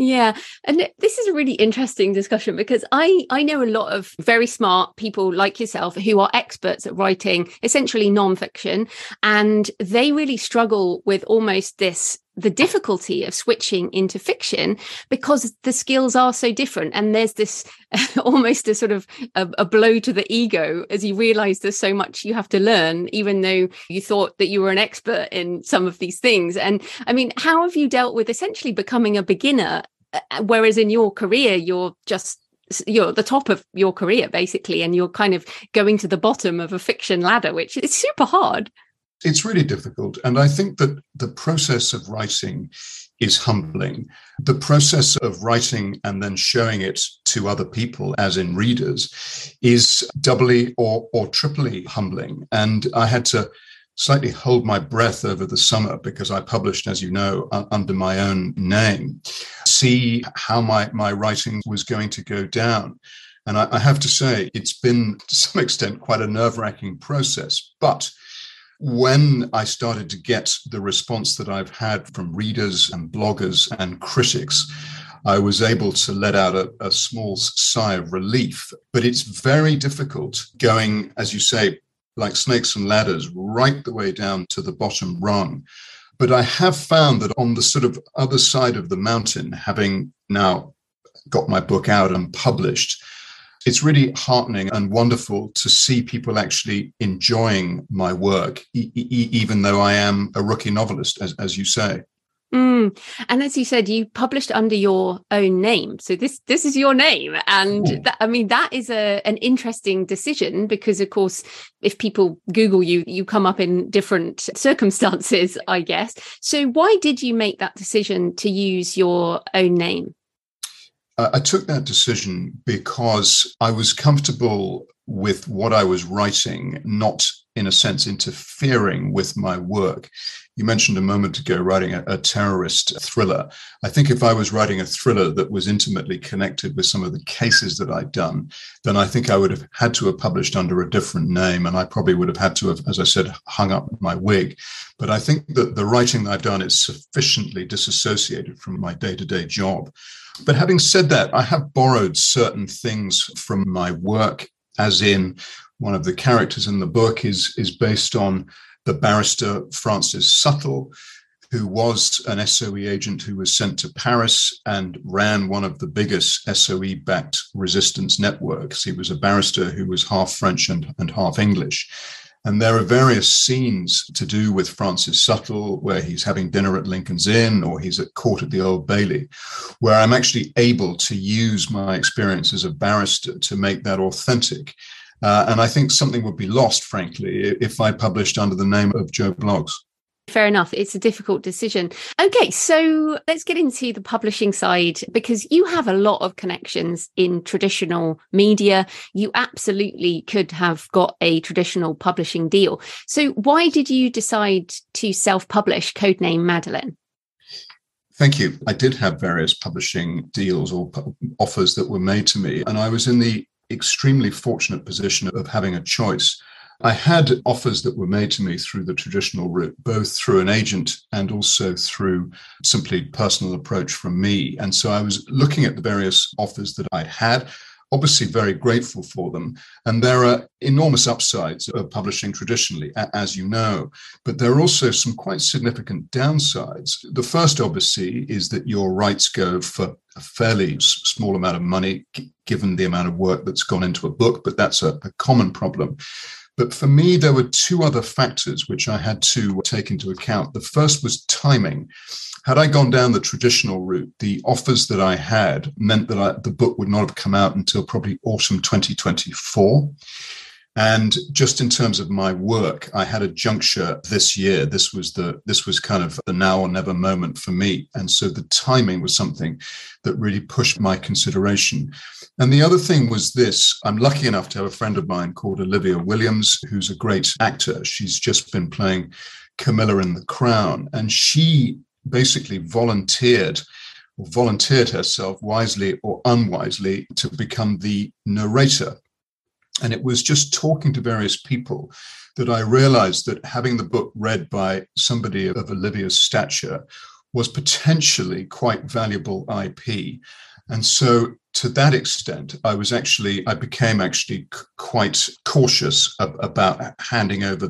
Yeah, and this is a really interesting discussion because I I know a lot of very smart people like yourself who are experts at writing essentially nonfiction, and they really struggle with almost this the difficulty of switching into fiction because the skills are so different. And there's this almost a sort of a, a, blow to the ego as you realize there's so much you have to learn even though you thought that you were an expert in some of these things. And i mean how have you dealt with essentially becoming a beginner? Uh, whereas in your career you're just you're at the top of your career basically and you're kind of going to the bottom of a fiction ladder which is super hard it's really difficult. And I think that the process of writing is humbling. The process of writing and then showing it to other people, as in readers, is doubly or, or triply humbling. And I had to slightly hold my breath over the summer because I published, as you know, under my own name. see how my, my writing was going to go down. And I, I have to say, it's been to some extent quite a nerve wracking process. But when I started to get the response that I've had from readers and bloggers and critics, I was able to let out a, a, small sigh of relief. But it's very difficult going, as you say, like snakes and ladders, right the way down to the bottom rung. But I have found that on the sort of other side of the mountain, having now got my book out and published, it's really heartening and wonderful to see people actually enjoying my work, e- e- even though I am a rookie novelist, as, as you say. Mm. And as you said, you published under your own name, so this this is your name, and that, I mean that is a an interesting decision because, of course, if people Google you, you come up in different circumstances, I guess. So, why did you make that decision to use your own name? I took that decision because I was comfortable with what I was writing, not in a sense interfering with my work. You mentioned a moment ago writing a, a, terrorist thriller. I think if I was writing a thriller that was intimately connected with some of the cases that I'd done, then I think I would have had to have published under a different name. And I probably would have had to have, as I said, hung up my wig. But I think that the writing that I've done is sufficiently disassociated from my day to day job. But having said that, I have borrowed certain things from my work, as in one of the characters in the book is, is based on the barrister Francis Suttill, who was an SOE agent who was sent to Paris and ran one of the biggest SOE backed resistance networks. He was a barrister who was half French and, and half English. And there are various scenes to do with Francis Suttill, where he's having dinner at Lincoln's Inn or he's at court at the Old Bailey, where I'm actually able to use my experience as a barrister to make that authentic. Uh, and I think something would be lost, frankly, if I published under the name of Joe Bloggs. Fair enough. It's a difficult decision. Okay, so let's get into the publishing side because you have a lot of connections in traditional media. You absolutely could have got a traditional publishing deal. So, why did you decide to self publish Codename Madeleine? Thank you. I did have various publishing deals or offers that were made to me, and I was in the extremely fortunate position of having a choice. I had offers that were made to me through the traditional route, both through an agent and also through simply personal approach from me. And so I was looking at the various offers that I'd had obviously very grateful for them. And there are enormous upsides of publishing traditionally, as you know, but there are also some quite significant downsides. The first, obviously, is that your rights go for a fairly small amount of money, given the amount of work that's gone into a book, but that's a, a common problem. But for me, there were two other factors which I had to take into account. The first was timing. Had I gone down the traditional route, the offers that I had meant that I, the book would not have come out until probably autumn 2024. And just in terms of my work, I had a juncture this year. This was the this was kind of the now or never moment for me. And so the timing was something that really pushed my consideration. And the other thing was this I'm lucky enough to have a friend of mine called Olivia Williams, who's a great actor. She's just been playing Camilla in The Crown. And she basically volunteered volunteered herself wisely or unwisely to become the narrator. And it was just talking to various people that I realized that having the book read by somebody of Olivia's stature was potentially quite valuable IP. And so to that extent, I was actually, I became actually quite cautious about handing over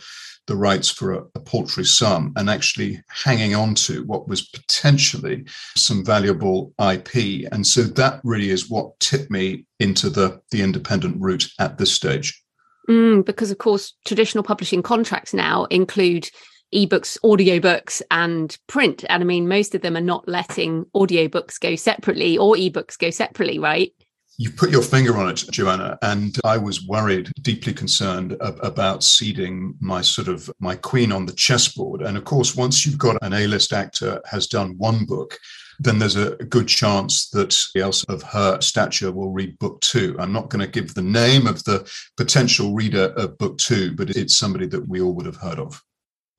the rights for a, a, paltry sum and actually hanging on to what was potentially some valuable IP. And so that really is what tipped me into the, the independent route at this stage. Mm, because, of course, traditional publishing contracts now include ebooks, audiobooks, and print. And I mean, most of them are not letting audiobooks go separately or ebooks go separately, right? You put your finger on it, Joanna, and I was worried, deeply concerned ab- about ceding my sort of my queen on the chessboard. And of course, once you've got an A-list actor has done one book, then there's a good chance that else of her stature will read book two. I'm not going to give the name of the potential reader of book two, but it's somebody that we all would have heard of.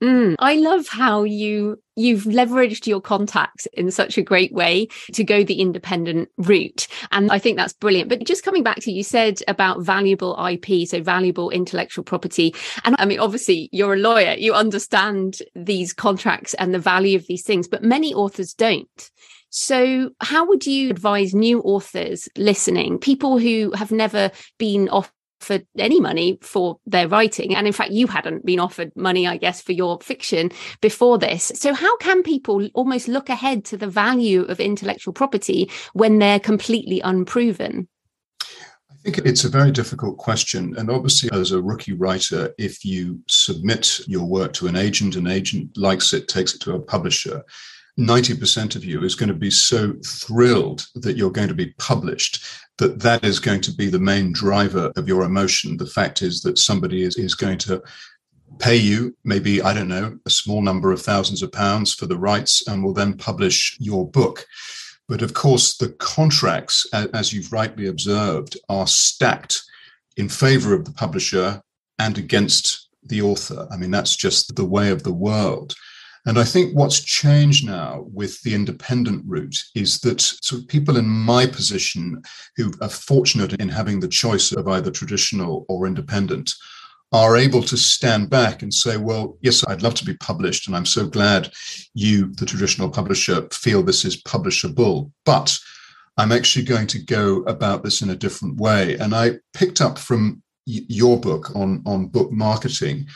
Mm, I love how you you've leveraged your contacts in such a great way to go the independent route and I think that's brilliant. But just coming back to you said about valuable IP so valuable intellectual property and I mean obviously you're a lawyer you understand these contracts and the value of these things but many authors don't. So, how would you advise new authors listening, people who have never been off offered any money for their writing. And in fact, you hadn't been offered money, I guess, for your fiction before this. So, how can people almost look ahead to the value of intellectual property when they're completely unproven? I think it's a very difficult question. And obviously, as a rookie writer, if you submit your work to an agent, an agent likes it, takes it to a publisher, 90% of you is going to be so thrilled that you're going to be published that that is going to be the main driver of your emotion. The fact is that somebody is, is going to pay you maybe, I don't know, a small number of thousands of pounds for the rights and will then publish your book. But of course, the contracts, as you've rightly observed, are stacked in favor of the publisher and against the author. I mean, that's just the way of the world. And I think what's changed now with the independent route is that sort of people in my position who are fortunate in having the choice of either traditional or independent are able to stand back and say, well, yes, I'd love to be published. And I'm so glad you, the traditional publisher, feel this is publishable. But I'm actually going to go about this in a different way. And I picked up from your book on, on book marketing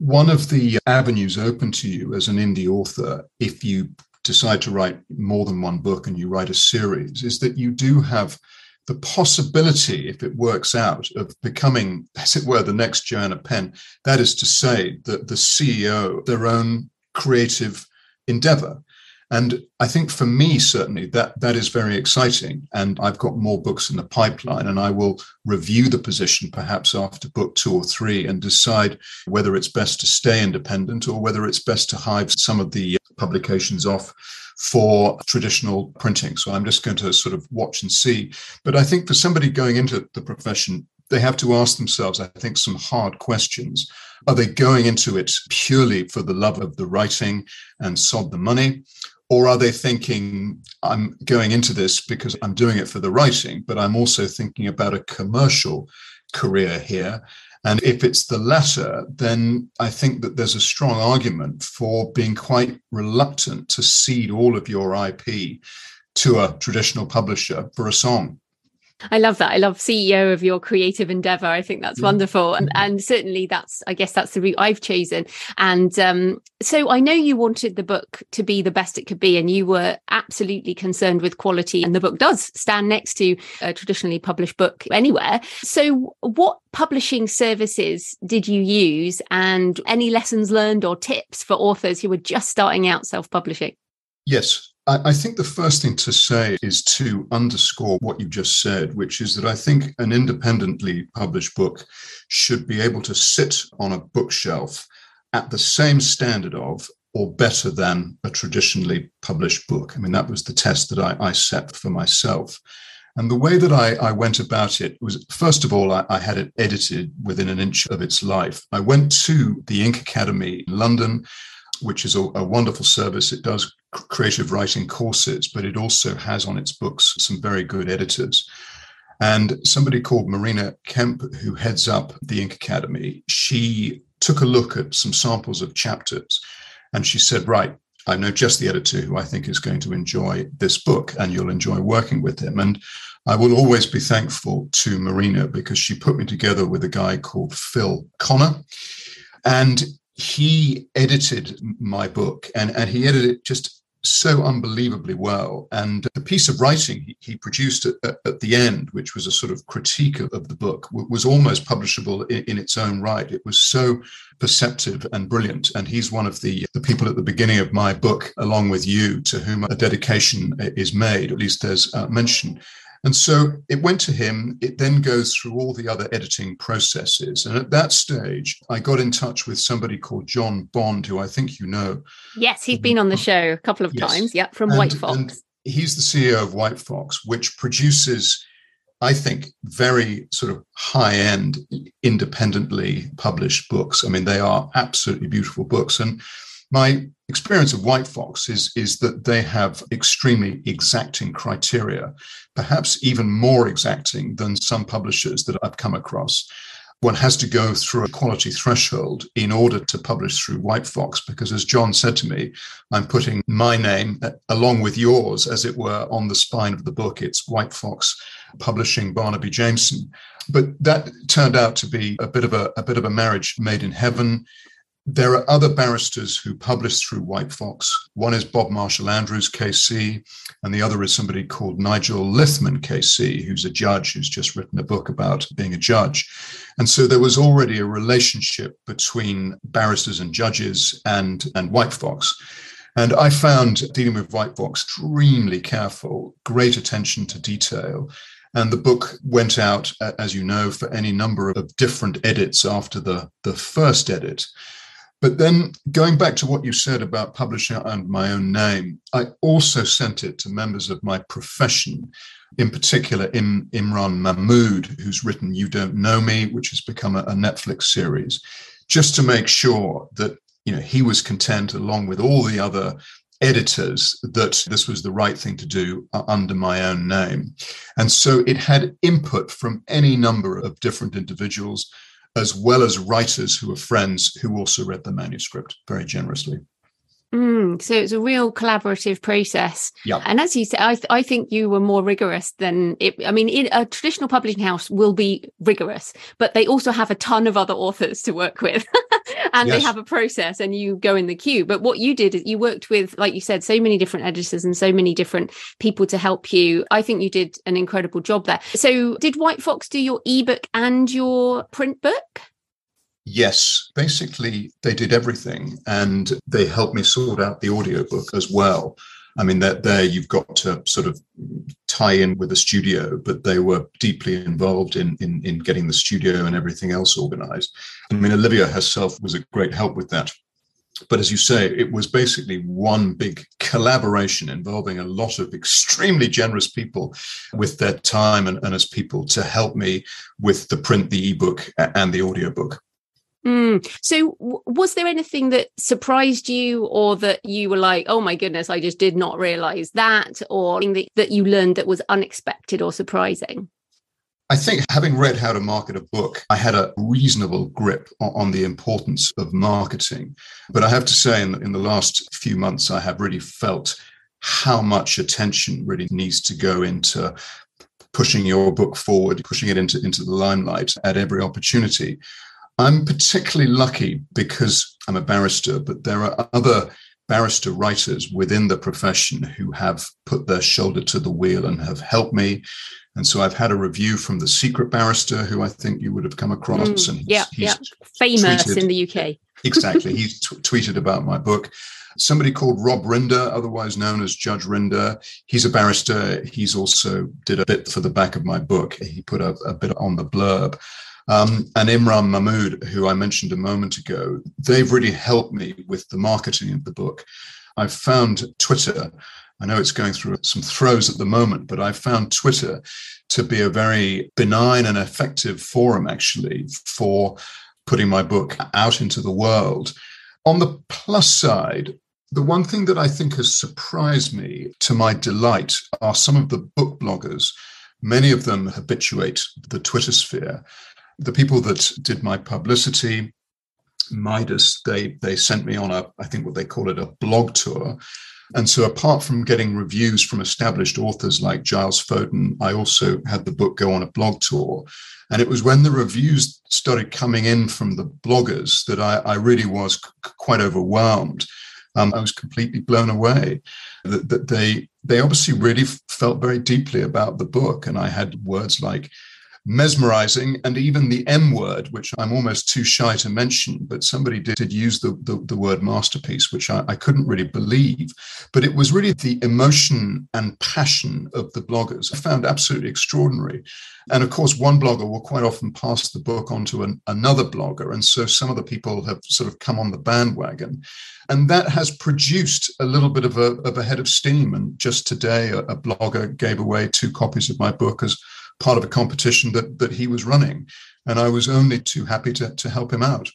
one of the avenues open to you as an indie author, if you decide to write more than one book and you write a series, is that you do have the possibility, if it works out, of becoming, as it were, the next Joanna Penn. That is to say, that the CEO, their own creative endeavor. And I think for me, certainly, that, that is very exciting. And I've got more books in the pipeline, and I will review the position perhaps after book two or three and decide whether it's best to stay independent or whether it's best to hive some of the publications off for traditional printing. So I'm just going to sort of watch and see. But I think for somebody going into the profession, they have to ask themselves, I think, some hard questions. Are they going into it purely for the love of the writing and sod the money? Or are they thinking, I'm going into this because I'm doing it for the writing, but I'm also thinking about a commercial career here? And if it's the latter, then I think that there's a strong argument for being quite reluctant to cede all of your IP to a traditional publisher for a song. I love that. I love CEO of your creative endeavor. I think that's yeah. wonderful. And, and certainly that's, I guess that's the route I've chosen. And um, so I know you wanted the book to be the best it could be, and you were absolutely concerned with quality. And the book does stand next to a traditionally published book anywhere. So, what publishing services did you use, and any lessons learned or tips for authors who were just starting out self publishing? Yes, I think the first thing to say is to underscore what you just said, which is that I think an independently published book should be able to sit on a bookshelf at the same standard of or better than a traditionally published book. I mean, that was the test that I, I set for myself. And the way that I, I, went about it was, first of all, I, I, had it edited within an inch of its life. I went to the Ink Academy in London, which is a, a wonderful service. It does creative writing courses, but it also has on its books some very good editors. And somebody called Marina Kemp, who heads up the Ink Academy, she took a look at some samples of chapters and she said, Right, I know just the editor who I think is going to enjoy this book and you'll enjoy working with him. And I will always be thankful to Marina because she put me together with a guy called Phil Connor. And he edited my book and, and he edited it just so unbelievably well. And the piece of writing he, he produced at, at, the end, which was a sort of critique of, of the book, was almost publishable in, in, its own right. It was so perceptive and brilliant. And he's one of the, the people at the beginning of my book, along with you, to whom a dedication is made, at least there's uh, mention. And so it went to him. It then goes through all the other editing processes. And at that stage, I got in touch with somebody called John Bond, who I think you know. Yes, he's been on the show a couple of yes. times. Yeah, from and, White Fox. he's the CEO of Whitefox, which produces I think, very sort of high end, independently published books. I mean, they are absolutely beautiful books. And my experience of Whitefox is, is that they have extremely exacting criteria, perhaps even more exacting than some publishers that I've come across one has to go through a quality threshold in order to publish through Whitefox, because as John said to me, I'm putting my name uh, along with yours, as it were, on the spine of the book. It's Whitefox Publishing Barnaby Jameson. But that turned out to be a bit of a, a bit of a marriage made in heaven. There are other barristers who publish through Whitefox. One is Bob Marshall Andrews, KC, and the other is somebody called Nigel Lithman, KC, who's a judge who's just written a book about being a judge. And so there was already a relationship between barristers and judges and, and Whitefox. And I found dealing with Whitefox extremely careful, great attention to detail. And the book went out, as you know, for any number of different edits after the, the first edit. But then going back to what you said about publishing under my own name, I also sent it to members of my profession, in particular Im, Imran Mahmood, who's written You Don't Know Me, which has become a, a Netflix series, just to make sure that you know he was content along with all the other editors that this was the right thing to do uh, under my own name. And so it had input from any number of different individuals as well as writers who were friends who also read the manuscript very generously. Mm, so it's a real collaborative process. Yeah. And as you said, I, th- I think you were more rigorous than it. I mean, it, a traditional publishing house will be rigorous, but they also have a ton of other authors to work with and yes. they have a process and you go in the queue. But what you did is you worked with, like you said, so many different editors and so many different people to help you. I think you did an incredible job there. So did Whitefox do your ebook and your print book? Yes, basically they did everything and they helped me sort out the audiobook as well. I mean, that there you've got to sort of tie in with the studio, but they were deeply involved in, in, in getting the studio and everything else organized. I mean, Olivia herself was a great help with that. But as you say, it was basically one big collaboration involving a lot of extremely generous people with their time and, and as people to help me with the print, the ebook, and the audiobook. Mm. So, w- was there anything that surprised you, or that you were like, "Oh my goodness, I just did not realize that," or that, that you learned that was unexpected or surprising? I think having read How to Market a Book, I had a reasonable grip on, the importance of marketing. But I have to say, in, in the last few months, I have really felt how much attention really needs to go into pushing your book forward, pushing it into, into the limelight at every opportunity. I'm particularly lucky because I'm a barrister, but there are other barrister writers within the profession who have put their shoulder to the wheel and have helped me. And so I've had a review from the secret barrister, who I think you would have come across. Mm, and yeah, yeah, famous tweeted, in the UK. exactly, he's t- tweeted about my book. Somebody called Rob Rinder, otherwise known as Judge Rinder. He's a barrister. He's also did a bit for the back of my book. He put a, a bit on the blurb. Um, and Imran Mahmood, who I mentioned a moment ago, they've really helped me with the marketing of the book. I've found Twitter, I know it's going through some throes at the moment, but I found Twitter to be a very benign and effective forum, actually, for putting my book out into the world. On the plus side, the one thing that I think has surprised me to my delight are some of the book bloggers. Many of them habituate the Twitter sphere the people that did my publicity, Midas, they they sent me on a, I think what they call it, a blog tour. And so, apart from getting reviews from established authors like Giles Foden, I also had the book go on a blog tour. And it was when the reviews started coming in from the bloggers that I, I really was c- quite overwhelmed. Um, I was completely blown away that, that they they obviously really felt very deeply about the book. And I had words like mesmerizing, and even the M word, which I'm almost too shy to mention, but somebody did, use the, the, the, word masterpiece, which I, I couldn't really believe. But it was really the emotion and passion of the bloggers I found absolutely extraordinary. And of course, one blogger will quite often pass the book on to an, another blogger. And so some of the people have sort of come on the bandwagon. And that has produced a little bit of a, of a head of steam. And just today, a, a blogger gave away two copies of my book as part of a competition that that he was running. And I was only too happy to, to help him out.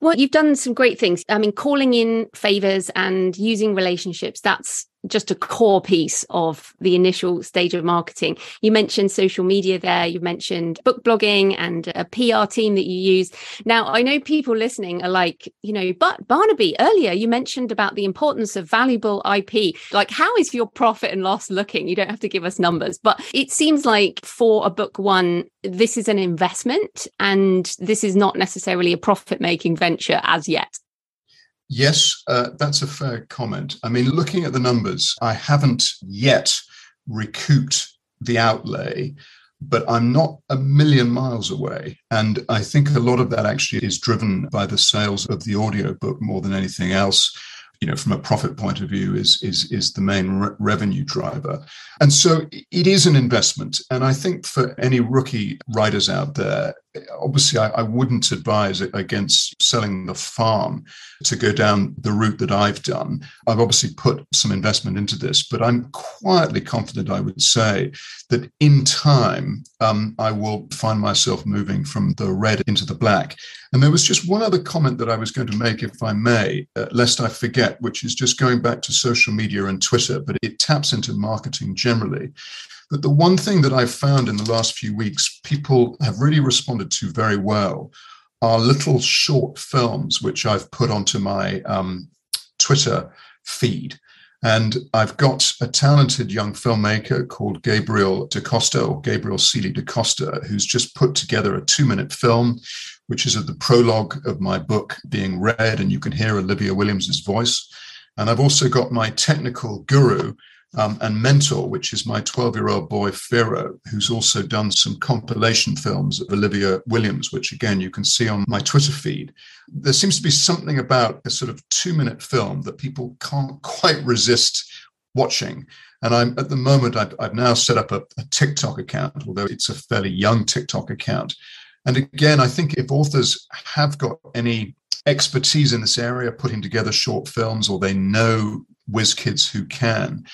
Well, you've done some great things. I mean, calling in favors and using relationships, that's just a core piece of the initial stage of marketing. You mentioned social media there, you mentioned book blogging and a PR team that you use. Now, I know people listening are like, you know, but Barnaby, earlier you mentioned about the importance of valuable IP. Like, how is your profit and loss looking? You don't have to give us numbers, but it seems like for a book one, this is an investment and this is not necessarily a profit making venture as yet. Yes, uh, that's a fair comment. I mean, looking at the numbers, I haven't yet recouped the outlay, but I'm not a million miles away. And I think a lot of that actually is driven by the sales of the audiobook more than anything else you know, from a profit point of view, is is is the main re- revenue driver, and so it is an investment. And I think for any rookie writers out there, obviously I, I, wouldn't advise against selling the farm to go down the route that I've done. I've obviously put some investment into this, but I'm quietly confident I would say that in time um, I will find myself moving from the red into the black. And there was just one other comment that I was going to make, if I may, uh, lest I forget, which is just going back to social media and Twitter, but it taps into marketing generally. But the one thing that I've found in the last few weeks, people have really responded to very well are little short films, which I've put onto my um, Twitter feed. And I've got a talented young filmmaker called Gabriel DaCosta or Gabriel Seeley DaCosta, who's just put together a two minute film, which is at the prologue of my book being read, and you can hear Olivia Williams's voice. And I've also got my technical guru, um, and Mentor, which is my 12 year old boy, Pharaoh, who's also done some compilation films of Olivia Williams, which again you can see on my Twitter feed. There seems to be something about a sort of two minute film that people can't quite resist watching. And I'm at the moment, I've, I've now set up a, a TikTok account, although it's a fairly young TikTok account. And again, I think if authors have got any expertise in this area, putting together short films, or they know whiz kids who can,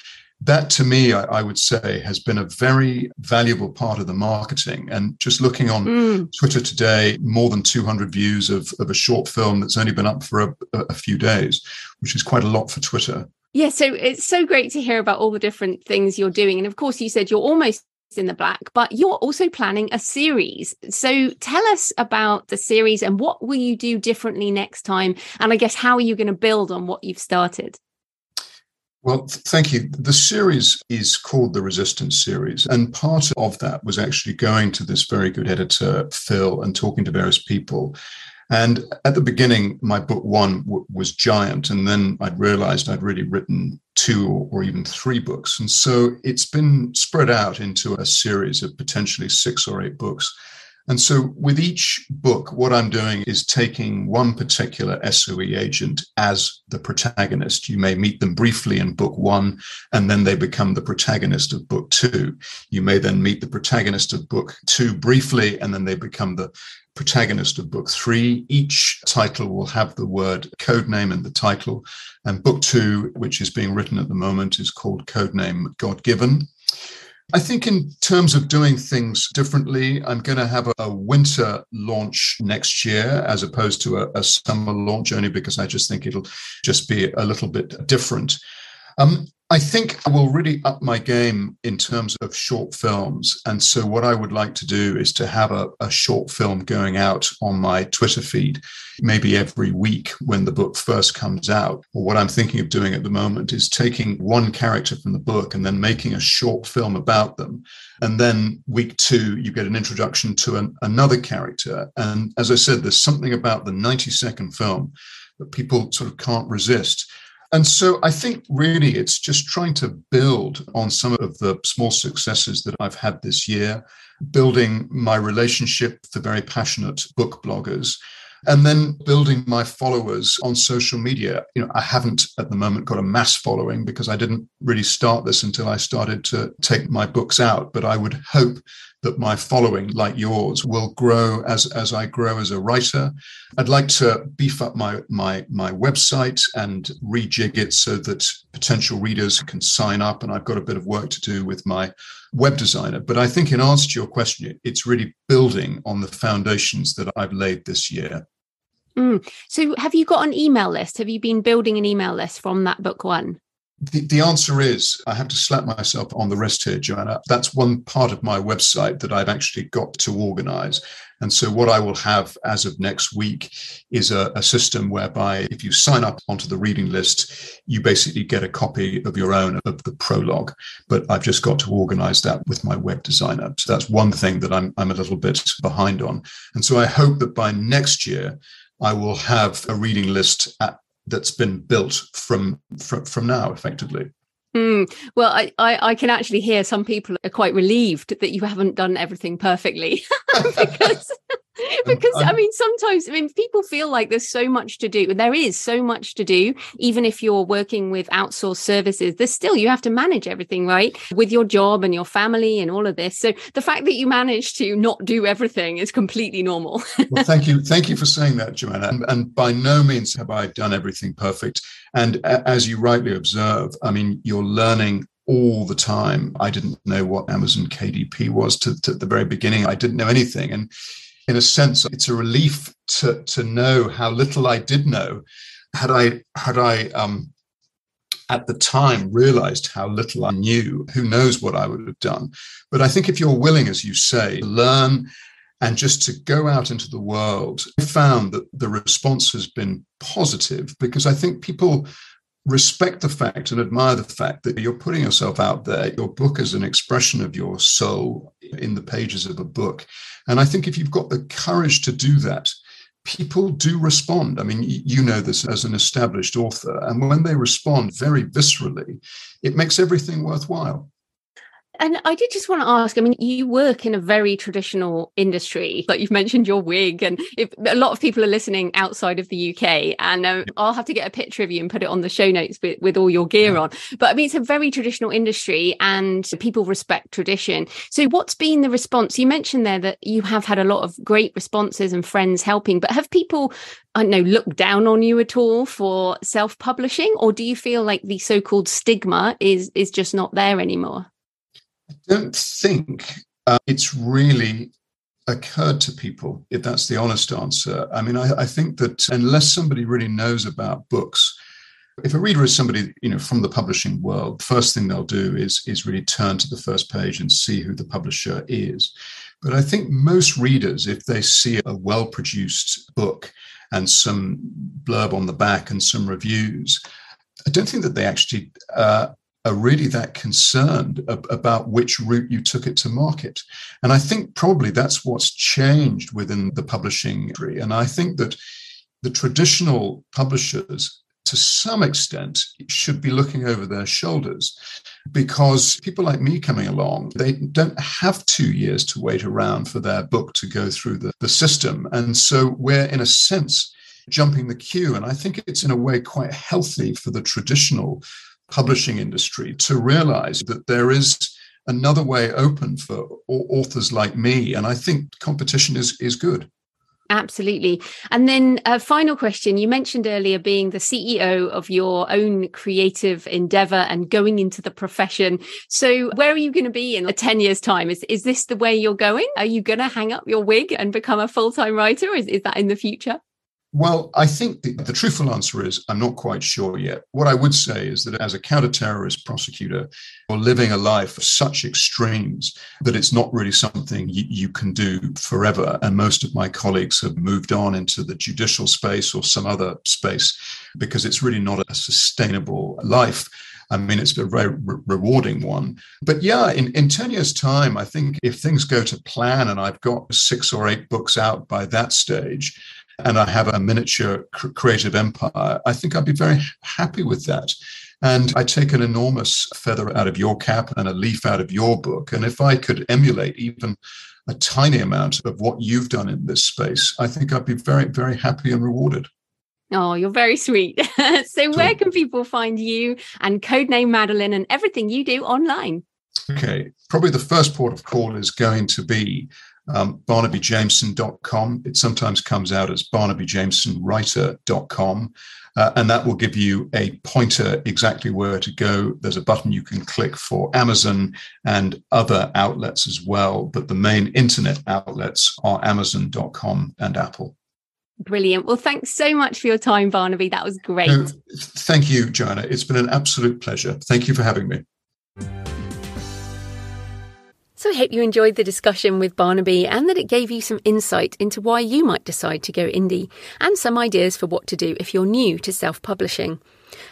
that to me, I, I, would say, has been a very valuable part of the marketing. And just looking on mm. Twitter today, more than 200 views of, of a short film that's only been up for a, a few days, which is quite a lot for Twitter. Yeah, so it's so great to hear about all the different things you're doing. And of course, you said you're almost in the black, but you're also planning a series. So tell us about the series and what will you do differently next time? And I guess how are you going to build on what you've started? Well, thank you. The series is called the Resistance series. And part of that was actually going to this very good editor, Phil, and talking to various people. And at the beginning, my book one w- was giant. And then I'd realized I'd really written two or even three books. And so it's been spread out into a series of potentially six or eight books. And so with each book, what I'm doing is taking one particular SOE agent as the protagonist. You may meet them briefly in book one, and then they become the protagonist of book two. You may then meet the protagonist of book two briefly, and then they become the protagonist of book three. Each title will have the word code name in the title. And book two, which is being written at the moment, is called Codename God Given. I think, in terms of doing things differently, I'm going to have a, a winter launch next year as opposed to a, a, summer launch, only because I just think it'll just be a little bit different. Um, I think I will really up my game in terms of short films. And so, what I would like to do is to have a, a, short film going out on my Twitter feed, maybe every week when the book first comes out. Or what I'm thinking of doing at the moment is taking one character from the book and then making a short film about them. And then, week two, you get an introduction to an, another character. And as I said, there's something about the 90 second film that people sort of can't resist. And so I think really it's just trying to build on some of the small successes that I've had this year, building my relationship with the very passionate book bloggers, and then building my followers on social media. You know, I haven't at the moment got a mass following because I didn't really start this until I started to take my books out, but I would hope that my following, like yours, will grow as, as I grow as a writer. I'd like to beef up my, my, my website and rejig it so that potential readers can sign up. And I've got a bit of work to do with my web designer. But I think, in answer to your question, it's really building on the foundations that I've laid this year. Mm. So, have you got an email list? Have you been building an email list from that book one? The, the answer is I have to slap myself on the wrist here, Joanna. That's one part of my website that I've actually got to organize. And so, what I will have as of next week is a, a, system whereby if you sign up onto the reading list, you basically get a copy of your own of the prologue. But I've just got to organize that with my web designer. So, that's one thing that I'm, I'm a little bit behind on. And so, I hope that by next year, I will have a reading list at, that's been built from, from from now, effectively. Mm. Well, I, I, I, can actually hear some people are quite relieved that you haven't done everything perfectly because Um, because I um, mean sometimes I mean people feel like there's so much to do. There is so much to do. Even if you're working with outsourced services, there's still you have to manage everything right with your job and your family and all of this. So the fact that you manage to not do everything is completely normal. well, thank you, thank you for saying that, Joanna. And, and by no means have I done everything perfect. And as you rightly observe, I mean, you're learning all the time. I didn't know what Amazon KDP was to, to the very beginning. I didn't know anything. And in a sense, it's a relief to, to know how little I did know. Had I, had I, um, at the time realized how little I knew, who knows what I would have done. But I think if you're willing, as you say, to learn and just to go out into the world, I found that the response has been positive because I think people respect the fact and admire the fact that you're putting yourself out there. Your book is an expression of your soul in the pages of a book. And I think if you've got the courage to do that, people do respond. I mean, you know this as an established author. And when they respond very viscerally, it makes everything worthwhile. And I did just want to ask I mean, you work in a very traditional industry, like you've mentioned your wig, and if a lot of people are listening outside of the UK, and um, I'll have to get a picture of you and put it on the show notes with, with all your gear on. But I mean, it's a very traditional industry and people respect tradition. So, what's been the response? You mentioned there that you have had a lot of great responses and friends helping, but have people I don't know, looked down on you at all for self-publishing, or do you feel like the so-called stigma is is just not there anymore? I don't think uh, it's really occurred to people, if that's the honest answer. I mean, I, I, think that unless somebody really knows about books, if a reader is somebody you know from the publishing world, the first thing they'll do is is really turn to the first page and see who the publisher is. But I think most readers, if they see a well-produced book and some blurb on the back and some reviews, I don't think that they actually uh, are really that concerned ab- about which route you took it to market. And I think probably that's what's changed within the publishing industry. And I think that the traditional publishers, to some extent, should be looking over their shoulders because people like me coming along, they don't have two years to wait around for their book to go through the, the system. And so we're, in a sense, jumping the queue. And I think it's in a way quite healthy for the traditional publishing industry to realize that there is another way open for authors like me. And I think competition is, is good. Absolutely. And then a final question. You mentioned earlier being the CEO of your own creative endeavor and going into the profession. So where are you going to be in uh, 10 years time? Is, is this the way you're going? Are you going to hang up your wig and become a full-time writer? Is, is that in the future? Well, I think the, the, truthful answer is I'm not quite sure yet. What I would say is that as a counter-terrorist prosecutor, you're living a life of such extremes that it's not really something you, you can do forever. And most of my colleagues have moved on into the judicial space or some other space because it's really not a sustainable life. I mean, it's a very re- rewarding one. But yeah, in, in 10 years' time, I think if things go to plan and I've got six or eight books out by that stage, and I have a miniature creative empire, I think I'd be very happy with that. And I take an enormous feather out of your cap and a leaf out of your book. And if I could emulate even a tiny amount of what you've done in this space, I think I'd be very, very happy and rewarded. Oh, you're very sweet. so, where can people find you and Codename Madeleine and everything you do online? Okay, probably the first port of call is going to be um, barnabyjameson.com. It sometimes comes out as barnabykjamesonwriter.com. Uh, and that will give you a pointer exactly where to go. There's a button you can click for Amazon and other outlets as well. But the main internet outlets are amazon.com and Apple. Brilliant. Well, thanks so much for your time, Barnaby. That was great. No, thank you, Joanna. It's been an absolute pleasure. Thank you for having me. So I hope you enjoyed the discussion with Barnaby and that it gave you some insight into why you might decide to go indie and some ideas for what to do if you're new to self publishing.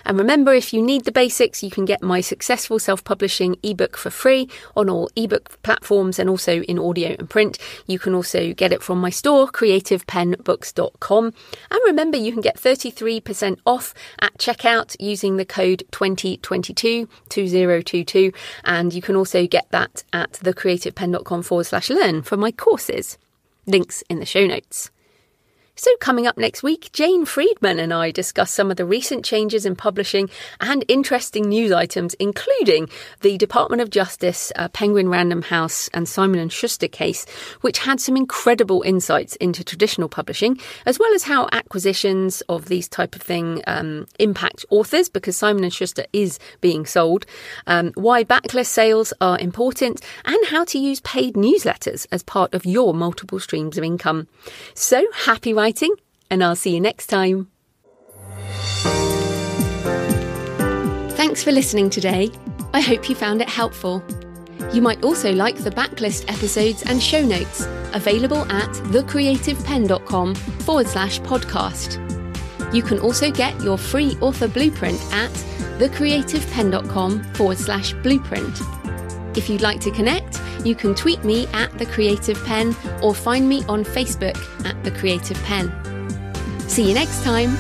And remember, if you need the basics, you can get my successful self publishing ebook for free on all ebook platforms and also in audio and print. You can also get it from my store, creativepennbooks.com. And remember, you can get 33% off at checkout using the code 2022 2022. And you can also get that at thecreativepenn.com forward slash learn for my courses. Links in the show notes. So, coming up next week, Jane Friedman and I discuss some of the recent changes in publishing and interesting news items, including the Department of Justice, uh, Penguin Random House, and Simon and Schuster case, which had some incredible insights into traditional publishing, as well as how acquisitions of these type of thing um, impact authors, because Simon and Schuster is being sold, um, why backlist sales are important, and how to use paid newsletters as part of your multiple streams of income. So, happy writing, and I'll see you next time. Thanks for listening today. I hope you found it helpful. You might also like the backlist episodes and show notes available at thecreativepenn.com forward slash podcast. You can also get your free author blueprint at thecreativepenn.com forward slash blueprint. If you'd like to connect, you can tweet me at The Creative Penn or find me on Facebook at The Creative Penn. See you next time.